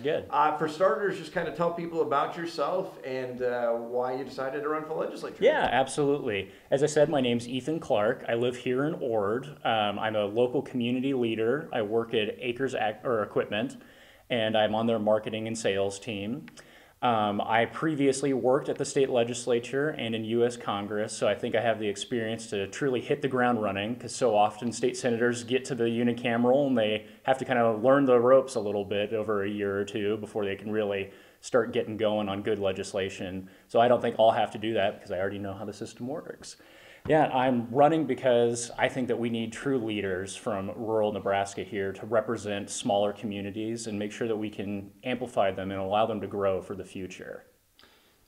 good. Uh, for starters, just kind of tell people about yourself and uh, why you decided to run for legislature. Yeah, absolutely. As I said, my name's Ethan Clark. I live here in Ord. Um, I'm a local community leader. I work at AKRS Ac- or Equipment, and I'm on their marketing and sales team. Um, I previously worked at the state legislature and in U.S. Congress, so I think I have the experience to truly hit the ground running because so often state senators get to the unicameral and they have to kind of learn the ropes a little bit over a year or two before they can really start getting going on good legislation. So I don't think I'll have to do that because I already know how the system works. Yeah, I'm running because I think that we need true leaders from rural Nebraska here to represent smaller communities and make sure that we can amplify them and allow them to grow for the future.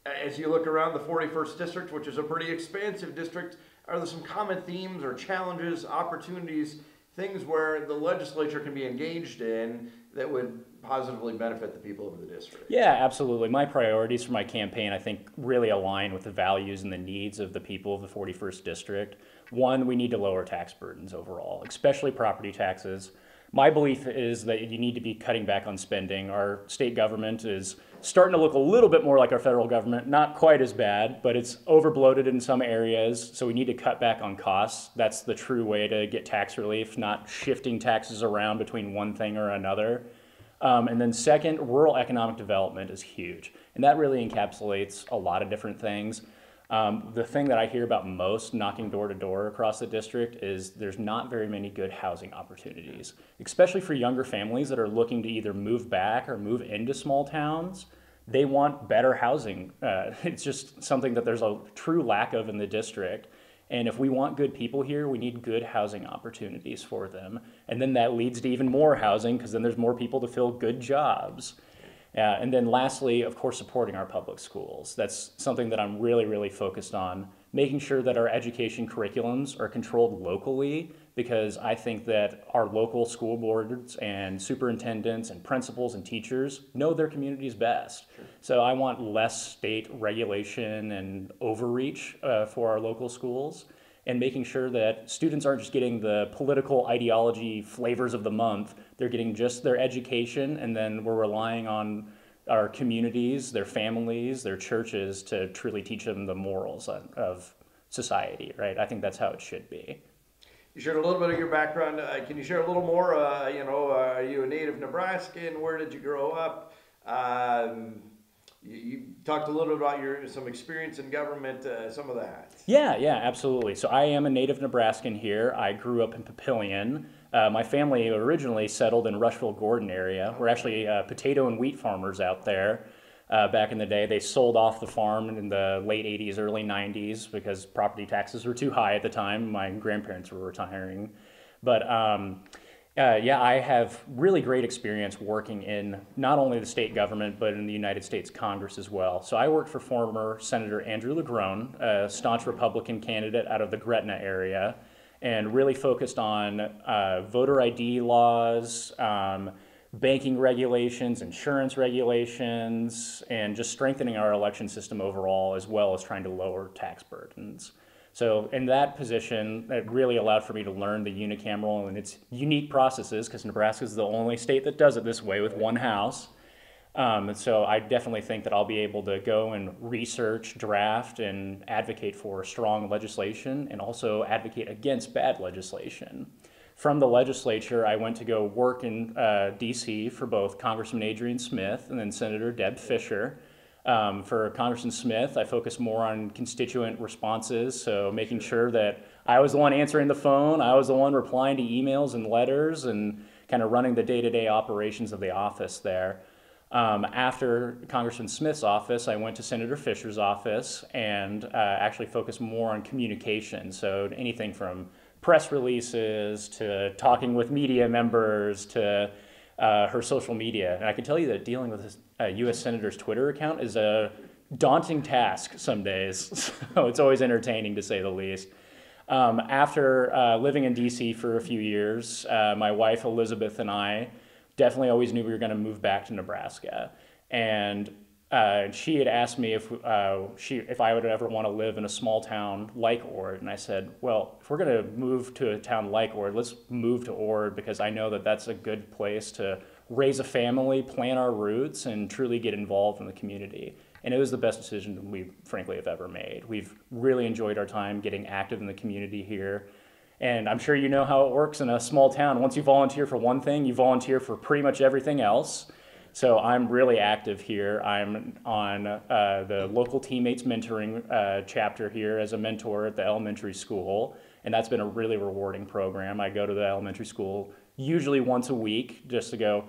As you look around the 41st district, which is a pretty expansive district, are there some common themes or challenges, opportunities, things where the legislature can be engaged in that would positively benefit the people of the district? Yeah, absolutely. My priorities for my campaign, I think, really align with the values and the needs of the people of the 41st District. One, we need to lower tax burdens overall, especially property taxes. My belief is that you need to be cutting back on spending. Our state government is starting to look a little bit more like our federal government, not quite as bad, but it's overbloated in some areas, so we need to cut back on costs. That's the true way to get tax relief, not shifting taxes around between one thing or another. Um, and then second, rural economic development is huge. And that really encapsulates a lot of different things. Um, the thing that I hear about most knocking door to door across the district is there's not very many good housing opportunities, especially for younger families that are looking to either move back or move into small towns. They want better housing. Uh, it's just something that there's a true lack of in the district. And if we want good people here, we need good housing opportunities for them. And then that leads to even more housing because then there's more people to fill good jobs. Uh, and then lastly, of course, supporting our public schools. That's something that I'm really, really focused on, making sure that our education curriculums are controlled locally because I think that our local school boards and superintendents and principals and teachers know their communities best. Sure. So I want less state regulation and overreach uh, for our local schools and making sure that students aren't just getting the political ideology flavors of the month, they're getting just their education, and then we're relying on our communities, their families, their churches to truly teach them the morals of society, right? I think that's how it should be. You shared a little bit of your background. Uh, can you share a little more? Uh, you know, uh, are you a native Nebraskan? Where did you grow up? Um, you, you, talked a little bit about your some experience in government, uh, some of that. Yeah, yeah, absolutely. So I am a native Nebraskan here. I grew up in Papillion. Uh, my family originally settled in Rushville Gordon area. We're actually uh, potato and wheat farmers out there. Uh, back in the day, they sold off the farm in the late 80s, early 90s because property taxes were too high at the time. My grandparents were retiring. But um, uh, yeah, I have really great experience working in not only the state government, but in the United States Congress as well. So I worked for former Senator Andrew LaGrone, a staunch Republican candidate out of the Gretna area, and really focused on uh, voter ID laws, um, banking regulations, insurance regulations, and just strengthening our election system overall, as well as trying to lower tax burdens. So in that position, it really allowed for me to learn the unicameral and its unique processes because Nebraska is the only state that does it this way with one house. Um, and so I definitely think that I'll be able to go and research, draft, and advocate for strong legislation and also advocate against bad legislation. From the legislature, I went to go work in uh, DC for both Congressman Adrian Smith and then Senator Deb Fischer. Um, for Congressman Smith, I focus more on constituent responses, so making sure that I was the one answering the phone, I was the one replying to emails and letters, and kind of running the day to day operations of the office there. Um, after Congressman Smith's office, I went to Senator Fischer's office and uh, actually focused more on communication. So anything from press releases to talking with media members to uh, her social media. And I can tell you that dealing with a U.S. senator's Twitter account is a daunting task some days. so it's always entertaining to say the least. Um, after uh, living in D.C. for a few years, uh, my wife Elizabeth and I definitely always knew we were going to move back to Nebraska, and uh, she had asked me if uh, she if I would ever want to live in a small town like Ord, and I said, well, if we're going to move to a town like Ord, let's move to Ord because I know that that's a good place to raise a family, plant our roots, and truly get involved in the community. And it was the best decision we, frankly, have ever made. We've really enjoyed our time getting active in the community here. And I'm sure you know how it works in a small town. Once you volunteer for one thing, you volunteer for pretty much everything else. So I'm really active here. I'm on uh, the local teammates mentoring uh, chapter here as a mentor at the elementary school, and that's been a really rewarding program. I go to the elementary school usually once a week just to go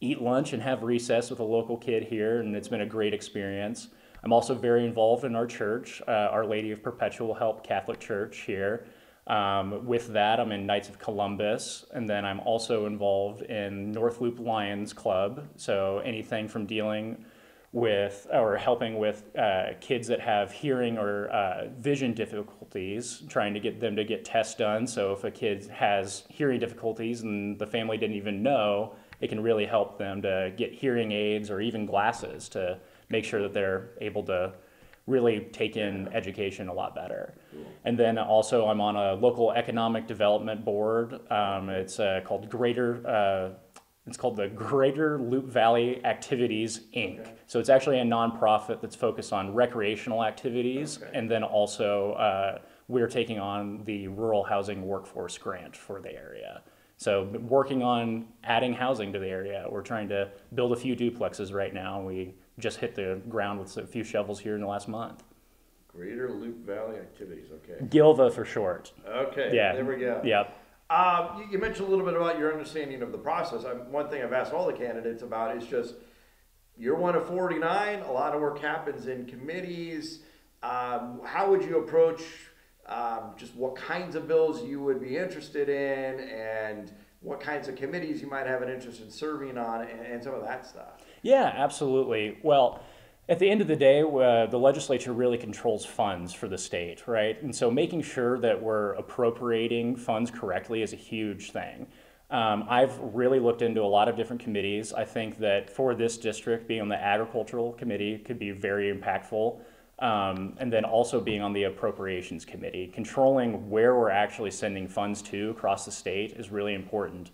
eat lunch and have recess with a local kid here, and it's been a great experience. I'm also very involved in our church, uh, Our Lady of Perpetual Help Catholic Church here. Um, with that, I'm in Knights of Columbus, and then I'm also involved in North Loop Lions Club. So anything from dealing with or helping with uh, kids that have hearing or uh, vision difficulties, trying to get them to get tests done. So if a kid has hearing difficulties and the family didn't even know, it can really help them to get hearing aids or even glasses to make sure that they're able to really take in education a lot better. And then also, I'm on a local economic development board. Um, it's uh, called Greater. Uh, it's called the Greater Loop Valley Activities Inc. Okay. So it's actually a nonprofit that's focused on recreational activities, Okay. and then also uh, we're taking on the rural housing workforce grant for the area. So working on adding housing to the area. We're trying to build a few duplexes right now. We just hit the ground with a few shovels here in the last month. Greater Loop Valley Activities, okay. Gilva for short. Okay, Yeah. there we go. Yep. Uh, you, you mentioned a little bit about your understanding of the process. i one thing I've asked all the candidates about is just you're one of 49. A lot of work happens in committees. Um, how would you approach um, just what kinds of bills you would be interested in and what kinds of committees you might have an interest in serving on and, and some of that stuff? Yeah, absolutely. Well, at the end of the day, uh, the legislature really controls funds for the state, right? And so making sure that we're appropriating funds correctly is a huge thing. Um, I've really looked into a lot of different committees. I think that for this district, being on the agricultural committee could be very impactful. Um, and then also being on the appropriations committee, controlling where we're actually sending funds to across the state is really important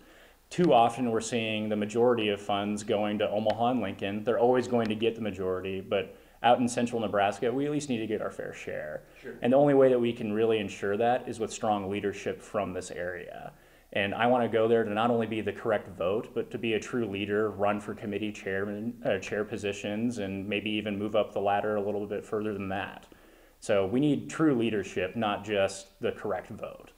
too often we're seeing the majority of funds going to Omaha and Lincoln. They're always going to get the majority, but out in central Nebraska, we at least need to get our fair share. Sure. And the only way that we can really ensure that is with strong leadership from this area. And I want to go there to not only be the correct vote, but to be a true leader, run for committee chairman, uh, chair positions, and maybe even move up the ladder a little bit further than that. So we need true leadership, not just the correct vote.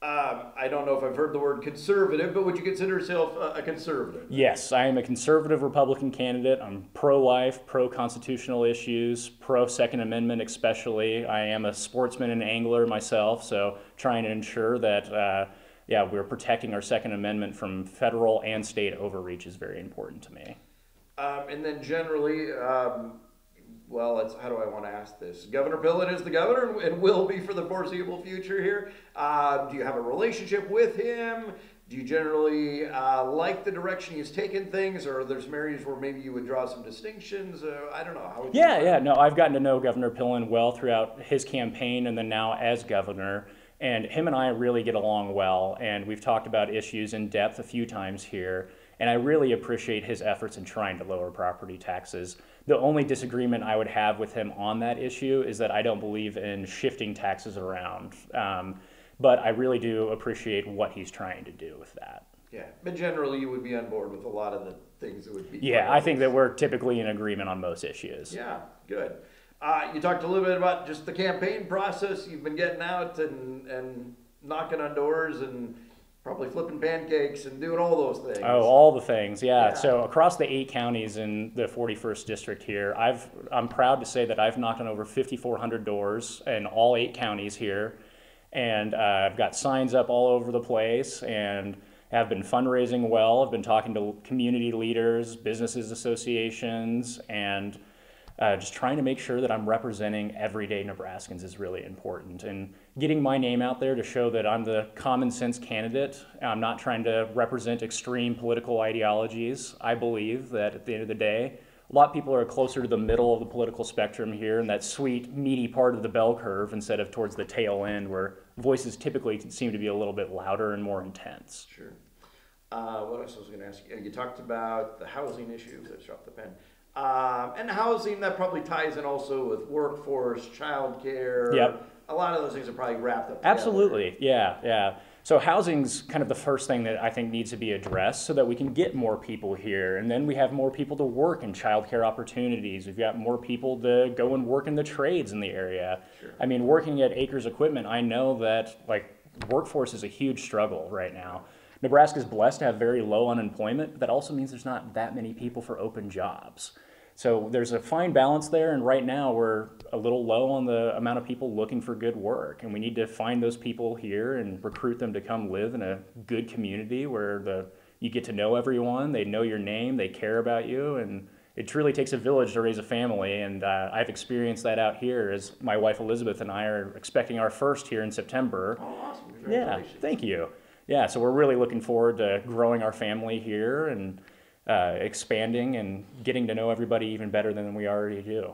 Um, I don't know if I've heard the word conservative, but would you consider yourself a, a conservative? Yes, I am a conservative Republican candidate. I'm pro life, pro constitutional issues, pro Second Amendment, especially. I am a sportsman and angler myself, so trying to ensure that, uh, yeah, we're protecting our Second Amendment from federal and state overreach is very important to me. Um, and then generally, um, well, it's, how do I want to ask this? Governor Pillen is the governor and will be for the foreseeable future here. Uh, do you have a relationship with him? Do you generally uh, like the direction he's taken things, or there's areas where maybe you would draw some distinctions? Uh, I don't know. How would you Yeah, yeah, no, I've gotten to know Governor Pillen well throughout his campaign and then now as governor. And him and I really get along well, and we've talked about issues in depth a few times here. And I really appreciate his efforts in trying to lower property taxes. The only disagreement I would have with him on that issue is that I don't believe in shifting taxes around. Um, but I really do appreciate what he's trying to do with that. Yeah, but generally you would be on board with a lot of the things that would be. Yeah, I think that we're typically in agreement on most issues. Yeah, good. Uh, you talked a little bit about just the campaign process. You've been getting out and, and knocking on doors and probably flipping pancakes and doing all those things. Oh, all the things, yeah. Yeah. So across the eight counties in the 41st district here, I've I'm proud to say that I've knocked on over 5,400 doors in all eight counties here, and uh, I've got signs up all over the place, and have been fundraising well. I've been talking to community leaders, businesses associations, and uh, just trying to make sure that I'm representing everyday Nebraskans is really important. And getting my name out there to show that I'm the common sense candidate. I'm not trying to represent extreme political ideologies. I believe that at the end of the day, a lot of people are closer to the middle of the political spectrum here in that sweet, meaty part of the bell curve instead of towards the tail end where voices typically seem to be a little bit louder and more intense. Sure. Uh, what else was I gonna ask you? You talked about the housing issues, I dropped the pen. Um, and housing, that probably ties in also with workforce, childcare. Yep. A lot of those things are probably wrapped up together. Absolutely, yeah, yeah. So housing's kind of the first thing that I think needs to be addressed so that we can get more people here. And then we have more people to work in childcare opportunities. We've got more people to go and work in the trades in the area. Sure. I mean, working at AKRS Equipment, I know that like workforce is a huge struggle right now. Nebraska's blessed to have very low unemployment, but that also means there's not that many people for open jobs. So there's a fine balance there, and right now we're a little low on the amount of people looking for good work, and we need to find those people here and recruit them to come live in a good community where the you get to know everyone, they know your name, they care about you, and it truly takes a village to raise a family. And uh, I've experienced that out here as my wife Elizabeth and I are expecting our first here in September. Oh, awesome, Yeah, thank you. Yeah, so we're really looking forward to growing our family here and uh, expanding and getting to know everybody even better than we already do.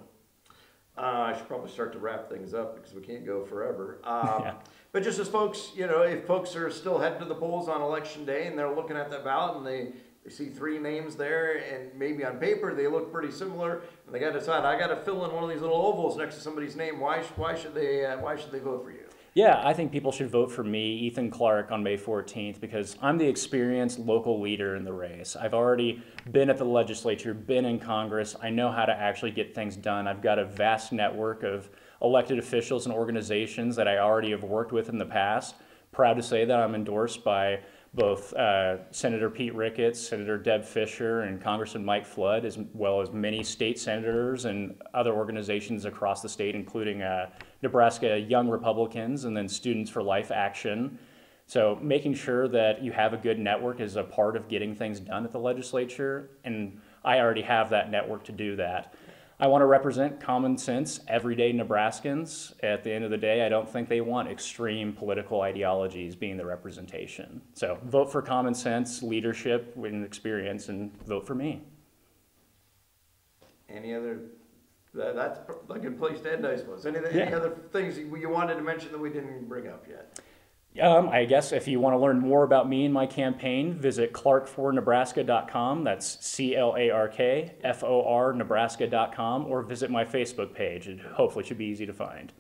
Uh, I should probably start to wrap things up because we can't go forever. Um, Yeah. But just as folks, you know, if folks are still heading to the polls on election day and they're looking at that ballot and they, they see three names there and maybe on paper they look pretty similar, and they got to decide, I got to fill in one of these little ovals next to somebody's name. Why, why should they, uh, why should they vote for you? Yeah, I think people should vote for me, Ethan Clark, on May 14th because I'm the experienced local leader in the race. I've already been at the legislature, been in Congress. I know how to actually get things done. I've got a vast network of elected officials and organizations that I already have worked with in the past. Proud to say that I'm endorsed by both uh, Senator Pete Ricketts, Senator Deb Fischer, and Congressman Mike Flood, as well as many state senators and other organizations across the state, including uh, Nebraska Young Republicans and then Students for Life Action. So making sure that you have a good network is a part of getting things done at the legislature, and I already have that network to do that. I want to represent common sense, everyday Nebraskans. At the end of the day, I don't think they want extreme political ideologies being the representation. So vote for common sense, leadership, and experience, and vote for me. Any other, that, that's a good place to end, I suppose. Any, any other things you wanted to mention that we didn't bring up yet? Um, I guess if you want to learn more about me and my campaign, visit clark4nebraska.com. That's C L A R K F O R Nebraska.com, or visit my Facebook page. It hopefully should be easy to find.